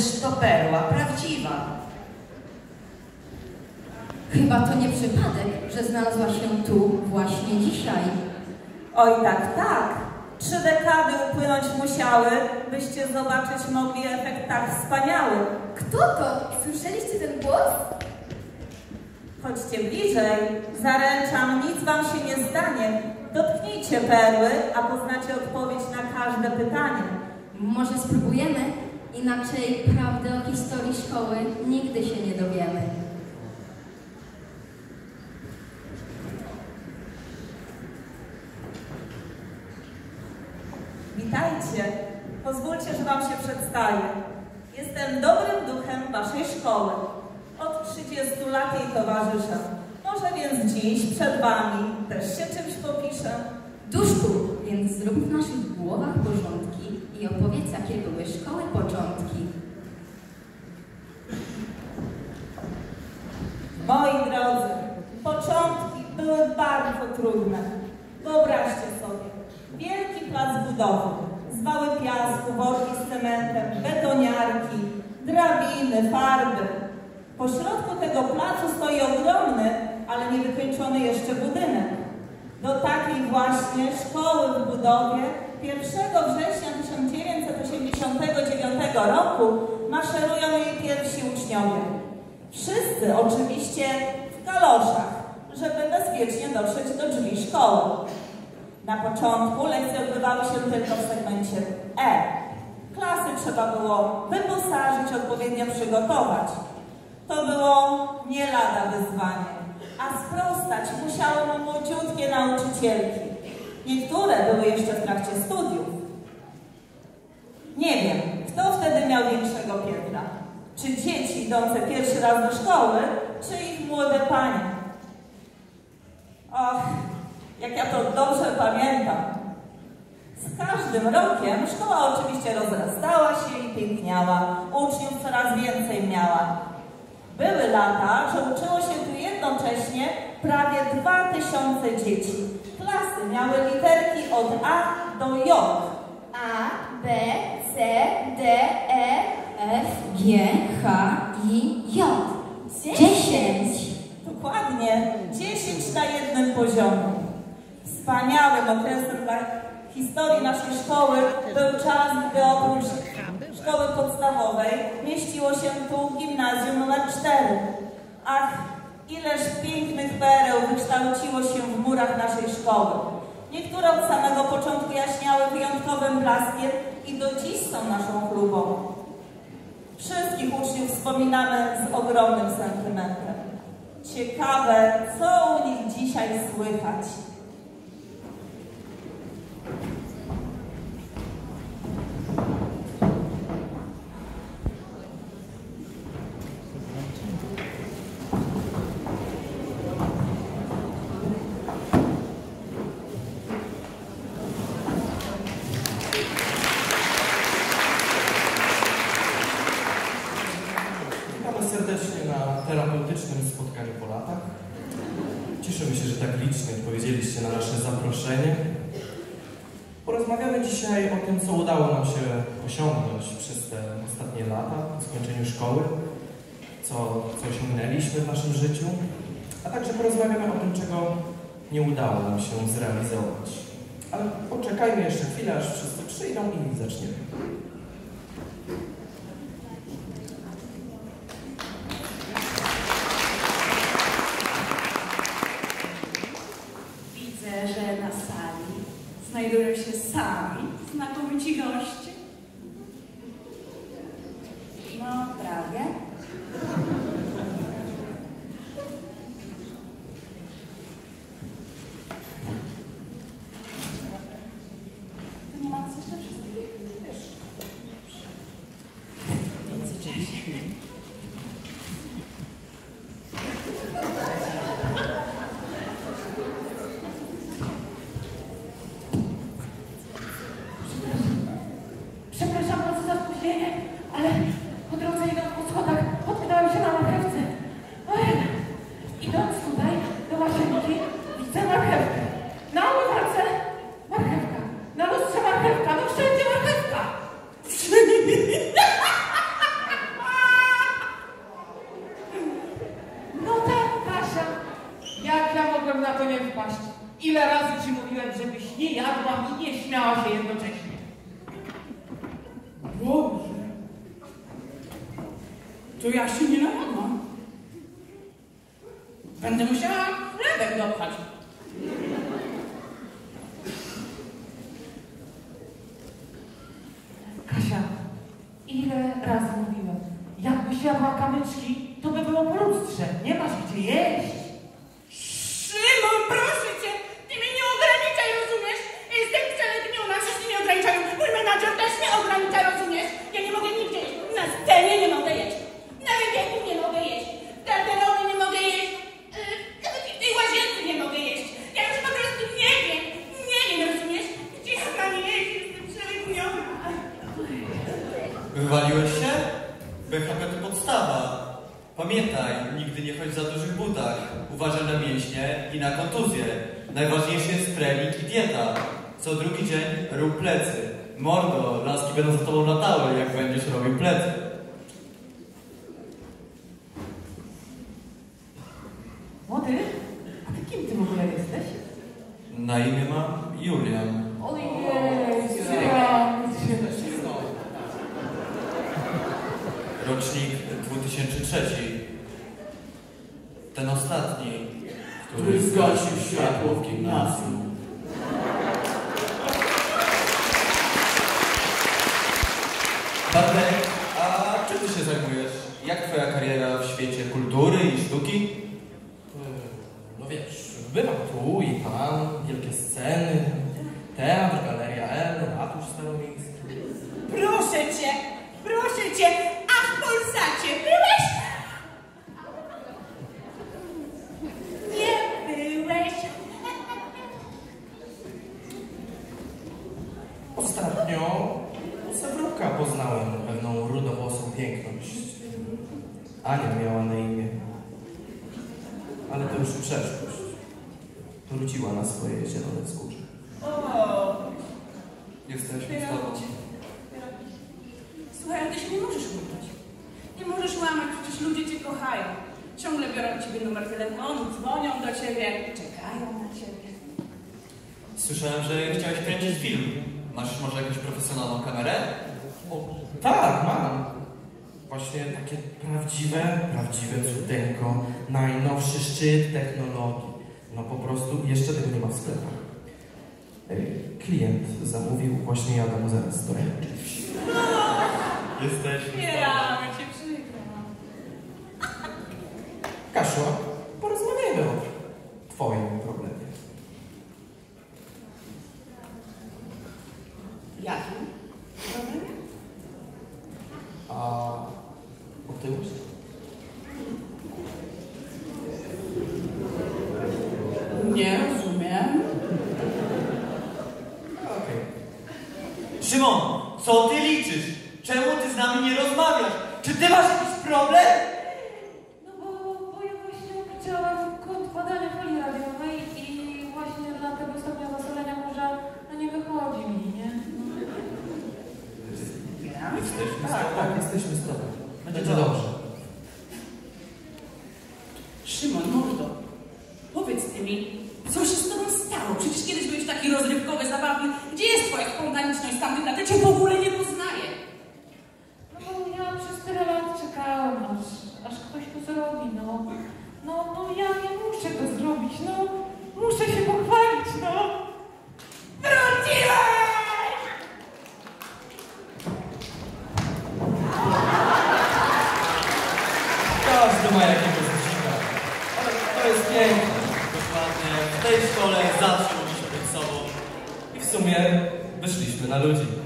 Ależ to perła prawdziwa. Chyba to nie przypadek, że znalazła się tu właśnie dzisiaj. Oj tak, tak. Trzy dekady upłynąć musiały, byście zobaczyć mogli efekt tak wspaniały. Kto to? Słyszeliście ten głos? Chodźcie bliżej, zaręczam, nic wam się nie stanie. Dotknijcie perły, a poznacie odpowiedź na każde pytanie. Może spróbujemy? Inaczej prawdy o historii szkoły nigdy się nie dowiemy. Witajcie. Pozwólcie, że wam się przedstawię. Jestem dobrym duchem waszej szkoły. Od 30 lat jej towarzyszę. Może więc dziś przed wami też się czymś popiszę. Duszku, więc zrób w naszych głowach porządki i opowiedz, jakie były szkoły początki. Trudne. Wyobraźcie sobie, wielki plac budowy, zwały piasku, worki z cementem, betoniarki, drabiny, farby. Po środku tego placu stoi ogromny, ale niewykończony jeszcze budynek. Do takiej właśnie szkoły w budowie 1 września 1989 roku maszerują jej pierwsi uczniowie. Wszyscy oczywiście w kaloszach, żeby bezpiecznie dotrzeć do drzwi szkoły. Na początku lekcje odbywały się tylko w segmencie E. Klasy trzeba było wyposażyć, odpowiednio przygotować. To było nie lada wyzwanie, a sprostać musiały mu młodziutkie nauczycielki. Niektóre były jeszcze w trakcie studiów. Nie wiem, kto wtedy miał większego piętra. Czy dzieci idące pierwszy raz do szkoły, czy ich młode panie. Jak ja to dobrze pamiętam. Z każdym rokiem szkoła oczywiście rozrastała się i piękniała. Uczniów coraz więcej miała. Były lata, że uczyło się tu jednocześnie prawie dwa tysiące dzieci. Klasy miały literki od A do J. A, B, C, D, E, F, G, H, I, J. Dziesięć. Dokładnie, 10 na jednym poziomie. Wspaniałym okresem historii naszej szkoły był czas, gdy oprócz szkoły podstawowej mieściło się tu gimnazjum nr 4. Ach, ileż pięknych pereł wykształciło się w murach naszej szkoły. Niektóre od samego początku jaśniały wyjątkowym blaskiem i do dziś są naszą chlubą. Wszystkich uczniów wspominamy z ogromnym sentymentem. Ciekawe, co u nich dzisiaj słychać. Witamy serdecznie na terapeutycznym spotkaniu po latach. Cieszymy się, że tak licznie odpowiedzieliście na nasze zaproszenie. Porozmawiamy dzisiaj o tym, co udało nam się osiągnąć przez te ostatnie lata, po skończeniu szkoły, co, co osiągnęliśmy w naszym życiu, a także porozmawiamy o tym, czego nie udało nam się zrealizować. Ale poczekajmy jeszcze chwilę, aż wszyscy przyjdą i zaczniemy. Widzę, że na sali się sami znakomici goście. No, prawie. na to nie wpaść. Ile razy ci mówiłem, żebyś nie jadła i nie śmiała się jednocześnie. Boże, to ja się nie najadłam. Będę musiała chlebek dopchać. Kasia, ile razy mówiłem, jakbyś jadła kamyczki, to by było po lustrze. Nie masz gdzie jeść. Wywaliłeś się? BHP to podstawa. Pamiętaj, nigdy nie chodź za dużych butach. Uważaj na mięśnie i na kontuzję. Najważniejszy jest trening i dieta. Co drugi dzień rób plecy. Mordo, laski będą za tobą latały, jak będziesz robił plecy. Młody, a ty kim ty w ogóle jesteś? Na imię mam Julian. Ojej, Ten ostatni, który zgasił światło w gimnazjum. Bartek, a czym ty się zajmujesz? Jak twoja kariera w świecie kultury i sztuki? No wiesz, bywam tu i tam, wielkie sceny, teatr, galeria L, ratusz staromiejski. Proszę cię, proszę cię, a w Polsacie byłeś? Nie byłeś. Ostatnio u Sewruka poznałem pewną rudowłosą piękność. Ania miała na imię. Ale to już przeszłość. Wróciła na swoje zielone wzgórze. O, Jesteśmy z tobą. Słuchaj, ale ty się nie możesz łamać. Nie możesz łamać, przecież ludzie cię kochają. Ciągle biorą od ciebie numer telefonu, dzwonią do ciebie, czekają na ciebie. Słyszałem, że chciałeś kręcić film. Masz może jakąś profesjonalną kamerę? O, tak, mam. Właśnie takie prawdziwe, prawdziwe cudeńko. Najnowszy szczyt technologii. No po prostu jeszcze tego nie ma w sklepach. Klient zamówił, właśnie jadę mu zaraz do ręki. Jesteśmy Wspieramy cię, przykro. Kasiu, Nie rozumiem. Okej. Szymon, co ty liczysz? Czemu ty z nami nie rozmawiasz? Czy ty masz jakiś problem? No bo, bo ja właśnie chciałam kod badania folii radiowej i właśnie dla tego stopnia zasolenia może no nie wychodzi mi, nie? Jesteśmy z tobą. Tak, jesteśmy z tobą. Będzie dobrze. Szymon, mordo, powiedz ty mi, co się z tobą stało? Przecież kiedyś byłeś taki rozrywkowy, zabawny. Gdzie jest twoja lat? Ja cię w ogóle nie poznaję. No bo ja przez tyle lat czekałam, aż, aż ktoś to zrobi, no. No, no ja nie muszę to zrobić, no. Muszę się pochwalić, no. Wróciłeś! Każdy ma jakiegoś 那都紧。